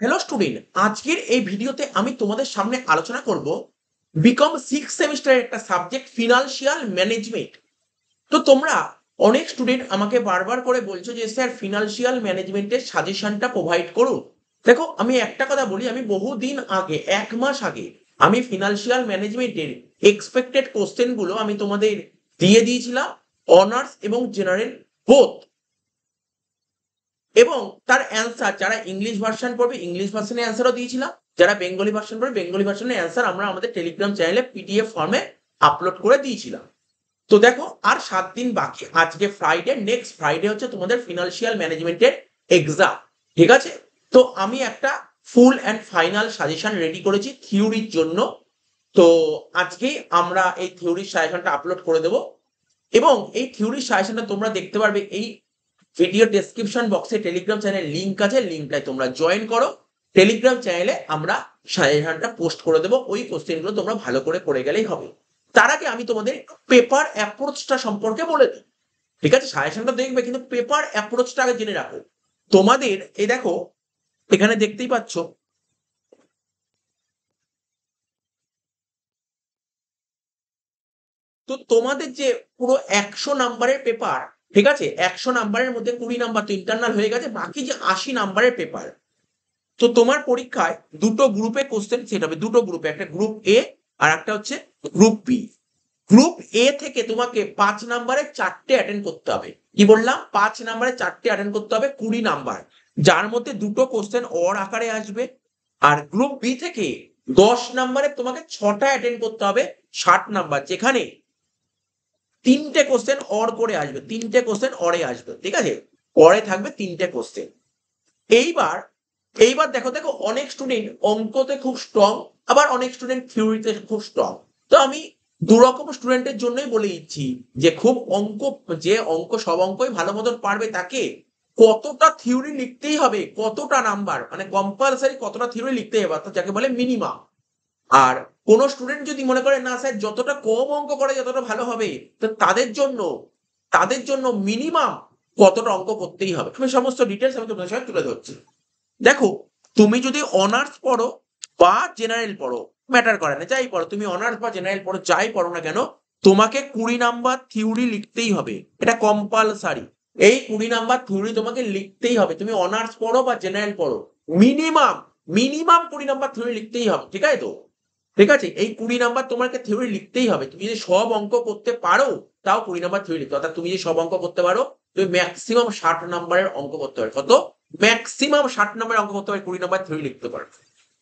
Hello student আজকের এই ভিডিওতে আমি তোমাদের সামনে আলোচনা করব বিকম সিক্স সেমিস্টারের একটা সাবজেক্ট ফিনান্সিয়াল ম্যানেজমেন্ট তো তোমরা অনেক স্টুডেন্ট আমাকে বারবার করে বলছো যে, স্যার ফিনান্সিয়াল ম্যানেজমেন্টের সাজেশনটা প্রোভাইড করুন। দেখো, আমি একটা কথা বলি, আমি বহুদিন আগে, এক মাস আগে, আমি ফিনান্সিয়াল ম্যানেজমেন্টের এক্সপেক্টেড কোশ্চেনগুলো আমি তোমাদের দিয়ে দিয়েছিলাম অনার্স এবং জেনারেল বোথ এবং তার অ্যান্সার যারা ইংলিশ ভার্সন পড়বে ইংলিশ ভার্সনের অ্যান্সারও দিয়েছিলাম। যারা বেঙ্গলি ভার্সন পড়বে বেঙ্গলি ভার্সনের অ্যান্সার আমরা আমাদের টেলিগ্রাম চ্যানেলে পিডিএফ ফর্মে আপলোড করে দিয়েছিলাম। তো দেখো, আর সাত দিন বাকি। আজকে ফ্রাইডে নেক্সট ফ্রাইডে হচ্ছে তোমাদের ফিনান্সিয়াল ম্যানেজমেন্টের এক্সাম ঠিক আছে? তো আমি একটা full and final suggestion ready করেছি থিওরির জন্য। তো আজকে আমরা এই থিওরির সাজেশনটা আপলোড করে দেব। এবং এই থিওরির সাজেশনটা তোমরা দেখতে পারবে, এই ভিডিও ডেসক্রিপশন বক্সে টেলিগ্রাম চ্যানেল লিঙ্ক আছে লিঙ্কটায় তোমরা জয়েন করো। টেলিগ্রাম চ্যানেলে আমরা সাজেশনটা পোস্ট করে দেবো, ওই কোশ্চেনগুলো তোমরা ভালো করে করে গেলেই হবে। তার আগে আমি তোমাদের পেপার অ্যাপ্রোচটা সম্পর্কে বলে দিই। ঠিক আছে? সাজেশনটা দেখবে, কিন্তু পেপার অ্যাপ্রোচটা আগে জেনে রাখো। তোমাদের, এই দেখো, এখানে দেখতেই পাচ্ছ, তো তোমাদের যে পুরো একশো নাম্বারের পেপার ঠিক আছে? একশো নাম্বারের মধ্যে কুড়ি নাম্বার তো ইন্টারনাল হয়ে গেছে, বাকি যে আশি নাম্বারের পেপার তো তোমার পরীক্ষায় দুটো গ্রুপে কোশ্চেন সেট হবে, দুটো গ্রুপে একটা গ্রুপ এ আর একটা হচ্ছে গ্রুপ বি গ্রুপ এ থেকে তোমাকে পাঁচ নাম্বারে চারটে অ্যাটেন্ড করতে হবে। কি বললাম? পাঁচ নাম্বারে চারটে অ্যাটেন্ড করতে হবে, কুড়ি নাম্বার। যার মধ্যে দুটো কোশ্চেন অর আকারে আসবে। আর গ্রুপ বি থেকে দশ নাম্বারে তোমাকে ছটা অ্যাটেন্ড করতে হবে, ষাট নাম্বার। যেখানে তিনটে কোশ্চেন অর করে আসবে, তিনটে কোশ্চেন অরে আসবে, ঠিক আছে? অরে থাকবে তিনটে কোশ্চেন এইবার এইবার দেখো দেখো অনেক স্টুডেন্ট অঙ্কতে খুব স্ট্রং আবার অনেক স্টুডেন্ট থিওরিতে খুব স্ট্রং তো আমি দু রকম স্টুডেন্টের জন্যই বলে দিচ্ছি যে খুব অঙ্ক, যে অঙ্ক, সব অঙ্কই ভালো মতন পারবে তাকে, কতটা থিওরি লিখতেই হবে, কতটা নাম্বার মানে কম্পালসারি কতটা থিওরি লিখতে হবে, অর্থাৎ যাকে বলে মিনিমাম আর কোন স্টুডেন্ট যদি মনে করে, না স্যার, যতটা কম অঙ্ক করে, যতটা ভালো হবে, তো তাদের জন্য তাদের জন্য মিনিমাম কতটা অঙ্ক করতেই হবে। আমি সমস্ত ডিটেলস আমি তোমাদের সঙ্গে তুলে ধরছি। দেখো, তুমি যদি অনার্স পড়ো বা জেনারেল পড়ো ম্যাটার করে না, যাই পড়ো, তুমি অনার্স বা জেনারেল পড়ো, যাই পড়ো না কেন, তোমাকে কুড়ি নাম্বার থিওরি লিখতেই হবে। এটা কম্পালসারি এই কুড়ি নাম্বার থিওরি তোমাকে লিখতেই হবে। তুমি অনার্স পড়ো বা জেনারেল পড়ো। মিনিমাম মিনিমাম কুড়ি নাম্বার থিওরি লিখতেই হবে, ঠিক আছে তো? ঠিক আছে? এই কুড়ি নাম্বার তোমাকে থিওরি লিখতেই হবে। তুমি যদি সব অঙ্ক করতে পারো, তাও কুড়ি নাম্বার থিওরি লিখতে অর্থাৎ তুমি যদি সব অঙ্ক করতে পারো, তুমি ম্যাক্সিমাম ষাট নাম্বারের অঙ্ক করতে পারো। কত? ম্যাক্সিমাম ষাট নাম্বারের অঙ্ক করতে পারো, কুড়ি নাম্বার থিওরি লিখতে পারো।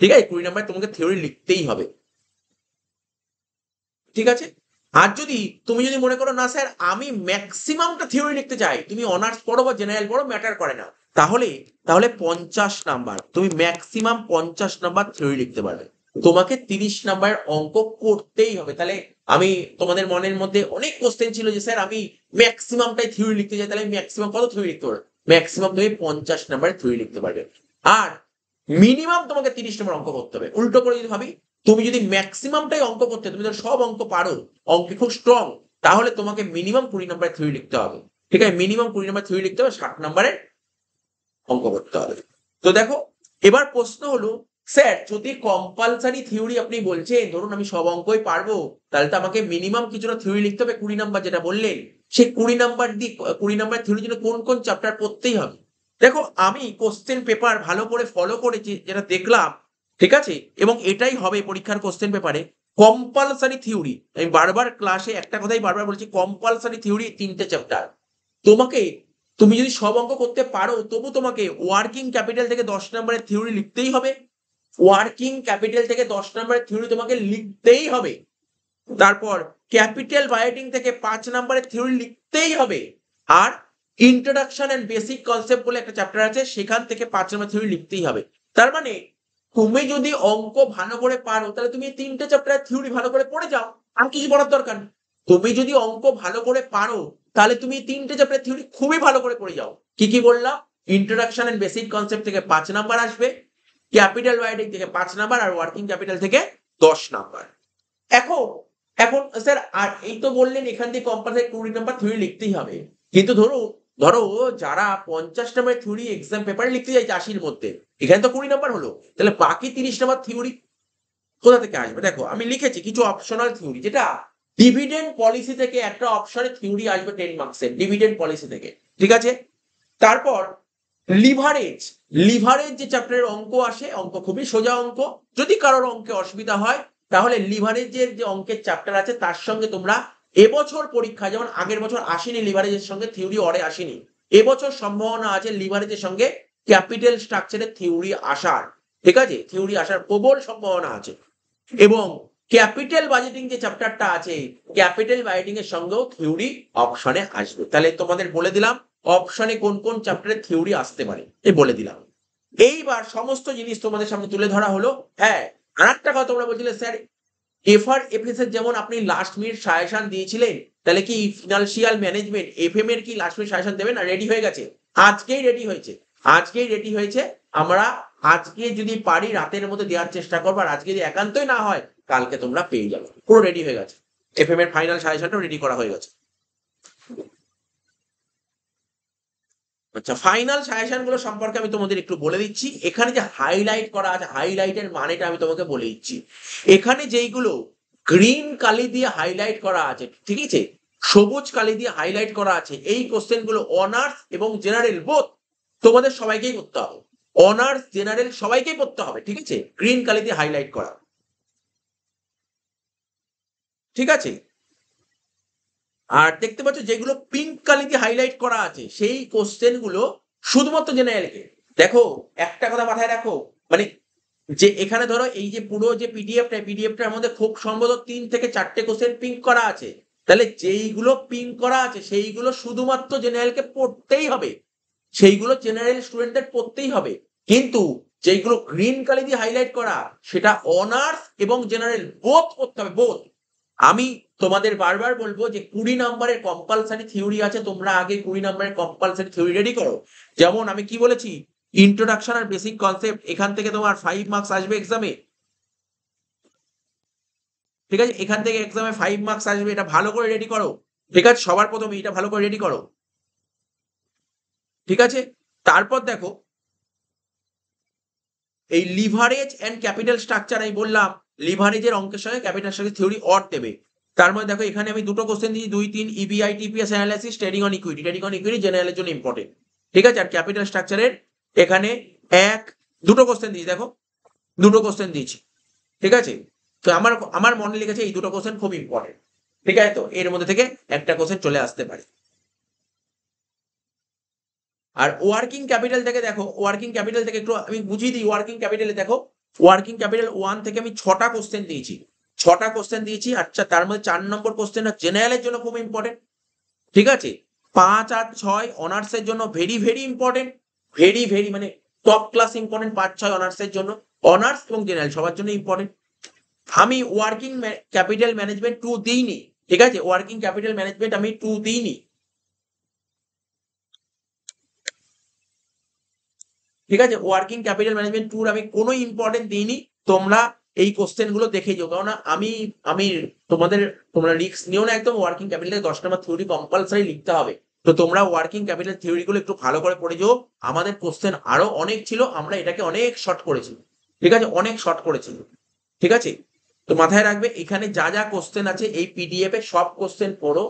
ঠিক আছে? কুড়ি নাম্বার তোমাকে থিওরি লিখতেই হবে। ঠিক আছে? আর যদি, তুমি যদি মনে করো, না স্যার, আমি ম্যাক্সিমামটা থিওরি লিখতে চাই। তুমি অনার্স পড়ো বা জেনারেল পড়ো ম্যাটার করে না। তাহলে তাহলে পঞ্চাশ নাম্বার, তুমি ম্যাক্সিমাম পঞ্চাশ নাম্বার থিওরি লিখতে পারবে। তোমাকে তিরিশ নাম্বার অঙ্ক করতেই হবে। তাহলে আমি তোমাদের মনের মধ্যে অনেক কোশ্চেন ছিল যে, স্যার, আমি ম্যাক্সিমামটাই থিওরি লিখতে চাই, তাহলে ম্যাক্সিমাম কত থিওরি লিখতে পারবে? ম্যাক্সিমাম তুমি পঞ্চাশ নাম্বার থিওরি লিখতে পারবে। আর মিনিমাম তোমাকে তিরিশ নম্বর অঙ্ক করতে হবে। উল্টো করে যদি ভাবি, তুমি যদি ম্যাক্সিমামটাই অঙ্ক করতে, তুমি যদি সব অঙ্ক পারো, অঙ্কে খুব স্ট্রং তাহলে তোমাকে মিনিমাম কুড়ি নাম্বার থিওরি লিখতে হবে। ঠিক আছে? মিনিমাম কুড়ি নাম্বার থিওরি লিখতে হবে, ষাট নাম্বারের অঙ্ক করতে হবে। তো দেখো, এবার প্রশ্ন হলো স্যার যদি কম্পালসারি থিওরি আপনি বলছেন, ধরুন আমি সব অঙ্কই পারব, তাহলে তো আমাকে মিনিমাম কিছুটা থিওরি লিখতে হবে, কুড়ি নাম্বার যেটা বললেন। সেই কুড়ি নাম্বার দিয়ে কুড়ি নাম্বার থিওরির জন্য কোন কোন চ্যাপ্টার পড়তেই হবে? দেখো, আমি কোশ্চেন পেপার ভালো করে ফলো করেছি, যেটা দেখলাম, ঠিক আছে? এবং এটাই হবে পরীক্ষার কোশ্চেন পেপারে কম্পালসারি থিওরি আমি বারবার ক্লাসে একটা কথাই বারবার বলছি কম্পালসারি থিওরি তিনটে চ্যাপ্টার তোমাকে, তুমি যদি সব অঙ্ক করতে পারো, তবু তোমাকে ওয়ার্কিং ক্যাপিটাল থেকে দশ নম্বরের থিওরি লিখতেই হবে। ওয়ার্কিং ক্যাপিটাল থেকে দশ নম্বরের থিওরি তোমাকে লিখতেই হবে। তারপর ক্যাপিটাল বায়োটিং থেকে পাঁচ নম্বরের থিওরি লিখতেই হবে। আর ইন্ট্রোডাকশন অ্যান্ড বেসিক কনসেপ্ট বলে একটা চ্যাপ্টার আছে, সেখান থেকে পাঁচ নম্বর থিওরি লিখতেই হবে। তার মানে তুমি যদি অঙ্ক ভালো করে পারো, তাহলে তুমি তিনটে চ্যাপ্টার থিওরি ভালো করে পড়ে যাও, আর কিছু পড়ার দরকার নেই। তুমি যদি অঙ্ক ভালো করে পারো, তাহলে তুমি তিনটে চ্যাপ্টার থিওরি খুবই ভালো করে পড়ে যাও। কি কি বললাম? ইন্ট্রোডাকশন অ্যান্ড বেসিক কনসেপ্ট থেকে পাঁচ নাম্বার আসবে ক্যাপিটাল ওয়াইডিং থেকে পাঁচ নাম্বার আর ওয়ার্কিং ক্যাপিটাল থেকে দশ নাম্বার। এখন এখন স্যার আর এই তো বললেন, এখান থেকে কম্পালসারি কুড়ি নাম্বার থিওরি লিখতেই হবে। কিন্তু ধরো ধরো যারা পঞ্চাশ নাম্বার থিওরি এক্সাম পেপারে লিখতে চাইছে আশির মধ্যে, এখানে তো কুড়ি নাম্বার হলো। তাহলে বাকি তিরিশ নাম্বার থিওরি কোথা থেকে আসবে? দেখো, আমি লিখেছি কিছু অপশনাল থিওরি যেটা ডিভিডেন্ড পলিসি থেকে একটা অপশনের থিওরি আসবে টেন মার্কসের ডিভিডেন্ড পলিসি থেকে। ঠিক আছে? তারপর লিভারেজ লিভারেজ যে চ্যাপ্টারের অঙ্ক আসে, অঙ্ক খুবই সোজা অঙ্ক। যদি কারোর অঙ্কে অসুবিধা হয়, তাহলে লিভারেজের যে অঙ্কের চ্যাপ্টার আছে, তার সঙ্গে তোমরা এবছর পরীক্ষা, যেমন আগের বছর আসেনি লিভারেজের সঙ্গে থিওরি অরে আসেনি। এবছর সম্ভাবনা আছে লিভারেজের সঙ্গে ক্যাপিটাল স্ট্রাকচারের থিওরি আসার। ঠিক আছে? থিওরি আসার প্রবল সম্ভাবনা আছে। এবং ক্যাপিটাল বাজেটিং যে চ্যাপ্টারটা আছে ক্যাপিটাল বাজেটিং এর সঙ্গেও থিওরি অপশনে আসবে। তাহলে তোমাদের বলে দিলাম অপশনে কোন কোন চ্যাপ্টারের থিওরি আসতে পারে এই বলে দিলাম। এইবার সমস্ত জিনিস তোমাদের সামনে তুলে ধরা হলো। হ্যাঁ আর একটা কথা তোমরা বলছিলে, স্যার এফআর এফএস এর যেমন আপনি লাস্ট মিনিট সাজেশন দিয়েছিলেন, তাহলে কি ফিনান্সিয়াল ম্যানেজমেন্ট এফএম এর কি লাস্ট মিনিট সাজেশন দেবেন রেডি হয়ে গেছে। আজকেই রেডি হয়েছে। আজকেই রেডি হয়েছে। আমরা আজকে যদি পারি, রাতের মধ্যে দেওয়ার চেষ্টা করব, আর আজকে যদি একান্তই না হয়, কালকে তোমরা পেয়ে যাবে। পুরো রেডি হয়ে গেছে। এফএম এর ফাইনাল সাজেশনটাও রেডি করা হয়ে গেছে। আচ্ছা ফাইনাল সাজেশনগুলো সম্পর্কে আমি তোমাদের একটু বলে দিচ্ছি। এখানে যে হাইলাইট করা আছে হাইলাইটের মানেটা আমি তোমাকে বলে দিচ্ছি। এখানে যেইগুলো গ্রিন কালি দিয়ে হাইলাইট করা আছে, ঠিক আছে? সবুজ কালি দিয়ে হাইলাইট করা আছে, এই কোশ্চেনগুলো অনার্স এবং জেনারেল বোধ তোমাদের সবাইকেই করতে হবে। অনার্স জেনারেল সবাইকেই করতে হবে, ঠিক আছে? গ্রিন কালি দিয়ে হাইলাইট করা। ঠিক আছে? আর দেখতে পাচ্ছ যেগুলো পিঙ্ক কালি দিয়ে হাইলাইট করা আছে, সেই কোশ্চেনগুলো শুধুমাত্র জেনারেলকে দেখো, একটা কথা মাথায় রাখো মানে যে এখানে ধরো এই যে পুরো যে পিডিএফটা পিডিএফটার মধ্যে খুব সম্ভবত তিন থেকে চারটে কোশ্চেন পিঙ্ক করা আছে। তাহলে যেইগুলো পিঙ্ক করা আছে, সেইগুলো শুধুমাত্র জেনারেলকে পড়তেই হবে। সেইগুলো জেনারেল স্টুডেন্টদের পড়তেই হবে। কিন্তু যেইগুলো গ্রিন কালি দিয়ে হাইলাইট করা, সেটা অনার্স এবং জেনারেল বোধ করতে হবে বোধ আমি তোমাদের বারবার বলব যে কুড়ি নম্বরের কম্পালসারি থিওরি আছে, তোমরা আগে কুড়ি নম্বরের কম্পালসারি থিওরি রেডি করো। যেমন আমি কি বলেছি? ইন্ট্রোডাকশন আর বেসিক কনসেপ্ট এখান থেকে তোমার ফাইভ মার্কস আসবে এক্সামে ঠিক আছে? এখান থেকে এক্সামে ফাইভ মার্কস আসবে, এটা ভালো করে রেডি করো। ঠিক আছে? সবার প্রথমে এটা ভালো করে রেডি করো। ঠিক আছে? তারপর দেখো, এই লিভারেজ অ্যান্ড ক্যাপিটাল স্ট্রাকচার আমি বললাম লিভারেজের অঙ্কের সঙ্গে ক্যাপিটাল স্ট্রাকচার থিওরি অর দেবে। তার মধ্যে দেখো, এখানে আমি দুটো কোশ্চেন দিয়েছি, দুই, তিন EBI TPS analysis trading on equity trading on equity জেনারেলের জন্য ইম্পর্টেন্ট ঠিক আছে? আর ক্যাপিটাল স্ট্রাকচারের এখানে এক, দুটো কোশ্চেন দিয়েছি, দেখো, দুটো কোশ্চেন দিয়েছি, ঠিক আছে? তো আমার আমার মনে লিখেছে এই দুটো কোশ্চেন খুব ইম্পর্টেন্ট ঠিক আছে তো? এর মধ্যে থেকে একটা কোশ্চেন চলে আসতে পারে। আর ওয়ার্কিং ক্যাপিটাল থেকে দেখো ওয়ার্কিং ক্যাপিটাল থেকে একটু আমি বুঝিয়ে দিই ওয়ার্কিং ক্যাপিটালে দেখো ওয়ার্কিং ক্যাপিটাল ওয়ান থেকে আমি ছটা কোশ্চেন দিয়েছি ছটা কোশ্চেন দিয়েছি আচ্ছা তার মধ্যে চার নম্বর কোশ্চেনটা জেনারেলের জন্য খুব ইম্পর্টেন্ট ঠিক আছে? পাঁচ আর ছয় অনার্সের জন্য very very important very very মানে টপ ক্লাস ইম্পর্টেন্ট পাঁচ, ছয় অনার্সের জন্য অনার্স এবং জেনারেল সবার জন্য ইম্পর্টেন্ট আমি ওয়ার্কিং ক্যাপিটাল ম্যানেজমেন্ট টু দিইনি, ঠিক আছে? ওয়ার্কিং ক্যাপিটাল ম্যানেজমেন্ট আমি টু দিইনি। ঠিক আছে? ওয়ার্কিং ক্যাপিটাল ম্যানেজমেন্ট টুর আমি কোনো ইম্পর্টেন্ট দিইনি, তোমরা এই কোশ্চেনগুলো দেখে যাও। কারণ আমি আমি তোমাদের, তোমরা রিস্ক নিও না একদম। ওয়ার্কিং ক্যাপিটালের দশ নম্বর থিওরি কম্পালসারি লিখতে হবে। তো তোমরা ওয়ার্কিং ক্যাপিটাল থিওরি গুলো একটু ভালো করে পড়ে যাও। আমাদের কোশ্চেন আরও অনেক ছিল, আমরা এটাকে অনেক শর্ট করেছি। ঠিক আছে? অনেক শর্ট করেছি। ঠিক আছে? তো মাথায় রাখবে, এখানে যা যা কোশ্চেন আছে, এই পিডিএফ এ সব কোশ্চেন পড়ো।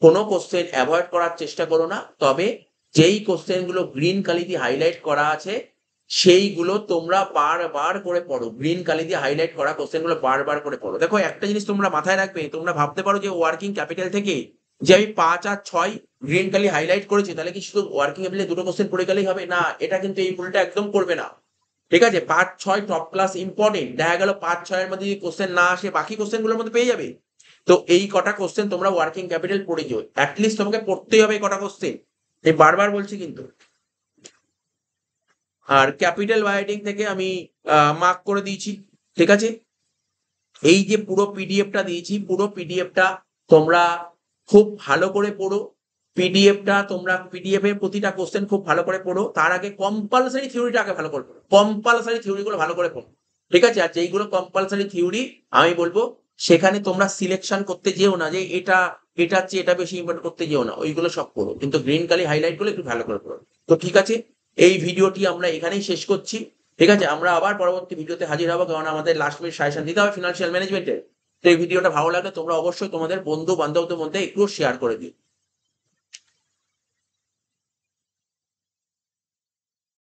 কোনো কোশ্চেন অ্যাভয়েড করার চেষ্টা করো না। তবে যেই কোশ্চেনগুলো গ্রিন কালি দিয়ে হাইলাইট করা আছে সেইগুলো তোমরা বারবার করে পড়ো। গ্রিন কালি দিয়ে হাইলাইট করা কোশ্চেনগুলো বারবার করে পড়ো। দেখো, একটা জিনিস তোমরা মাথায় রাখবে, তোমরা ভাবতে পারো যে ওয়ার্কিং ক্যাপিটাল থেকে যে আমি পাঁচ আর ছয় গ্রিন কালি হাইলাইট করেছি, তাহলে কি শুধু ওয়ার্কিং ক্যাপিটালে দুটো কোশ্চেন পড়ে গেলেই হবে? না, এটা কিন্তু এই ভুলটা একদম করবে না। ঠিক আছে? পাঁচ, ছয় টপ ক্লাস ইম্পর্টেন্ট দেখা গেল পাঁচ, ছয়ের মধ্যে যদি কোশ্চেন না আসে, বাকি কোশ্চেনগুলোর মধ্যে পেয়ে যাবে। তো এই কটা কোশ্চেন তোমরা ওয়ার্কিং ক্যাপিটাল পড়ে যাও। অ্যাটলিস্ট তোমাকে পড়তেই হবে এই কটা কোশ্চেন এই বারবার বলছি কিন্তু। আর ক্যাপিটাল বায়োটিং থেকে আমি মার্ক করে দিয়েছি, ঠিক আছে? এই যে পুরো পিডিএফটা দিয়েছি, পুরো পিডিএফটা তোমরা খুব ভালো করে পড়ো। পিডিএফটা তোমরা পিডিএফ এর প্রতিটা কোশ্চেন খুব ভালো করে পড়ো। তার আগে কম্পালসারি থিওরিটা আগে ভালো করে পড়ো। কম্পালসারি থিওরিগুলো ভালো করে পড়ো, ঠিক আছে? আর যেইগুলো কম্পালসারি থিওরি আমি বলব, সেখানে তোমরা সিলেকশন করতে যেও না যে এটা এটা হচ্ছে এটা বেশি ইম্পর্ট করতে যেও না, ওইগুলো সব করো কিন্তু গ্রিন কালি হাইলাইটগুলো একটু ভালো করে পড়ো। তো ঠিক আছে? এই ভিডিওটি আমরা এখানেই শেষ করছি। ঠিক আছে, আমরা আবার পরবর্তী ভিডিওতে হাজির হব কারণ আমাদের লাস্ট মিনিট সাজেশন দিতে হবে ফিনান্সিয়াল ম্যানেজমেন্টের তো এই ভিডিওটা ভালো লাগলে তোমরা অবশ্যই তোমাদের বন্ধু বান্ধবদের মধ্যে একটু শেয়ার করে দিও।